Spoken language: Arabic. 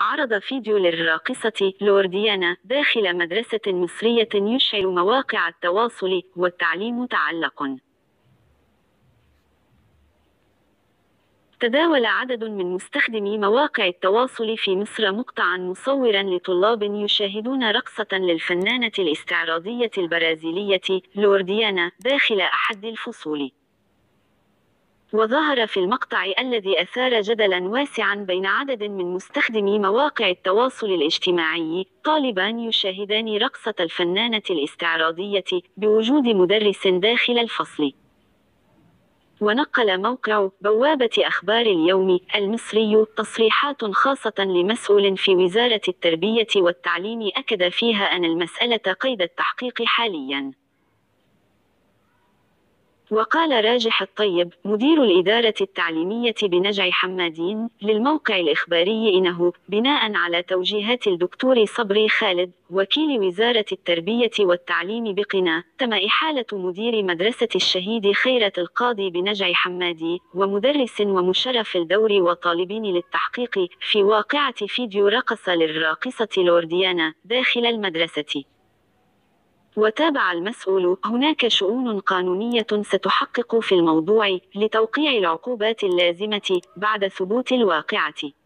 عرض فيديو للراقصة لورديانا داخل مدرسة مصرية يشعل مواقع التواصل والتعليم تعلق تداول عدد من مستخدمي مواقع التواصل في مصر مقطعا مصورا لطلاب يشاهدون رقصة للفنانة الاستعراضية البرازيلية لورديانا داخل أحد الفصول. وظهر في المقطع الذي أثار جدلا واسعا بين عدد من مستخدمي مواقع التواصل الاجتماعي طالبان يشاهدان رقصة الفنانة الاستعراضية بوجود مدرس داخل الفصل. ونقل موقع بوابة أخبار اليوم المصري تصريحات خاصة لمسؤول في وزارة التربية والتعليم أكد فيها أن المسألة قيد التحقيق حاليا. وقال راجح الطيب مدير الإدارة التعليمية بنجع حمادين للموقع الإخباري إنه بناء على توجيهات الدكتور صبري خالد وكيل وزارة التربية والتعليم بقنا تم إحالة مدير مدرسة الشهيد خيرة القاضي بنجع حمادي ومدرس ومشرف الدور وطالبين للتحقيق في واقعة فيديو رقص للراقصة لورديانا داخل المدرسة. وتابع المسؤول هناك شؤون قانونية ستحقق في الموضوع لتوقيع العقوبات اللازمة بعد ثبوت الواقعة.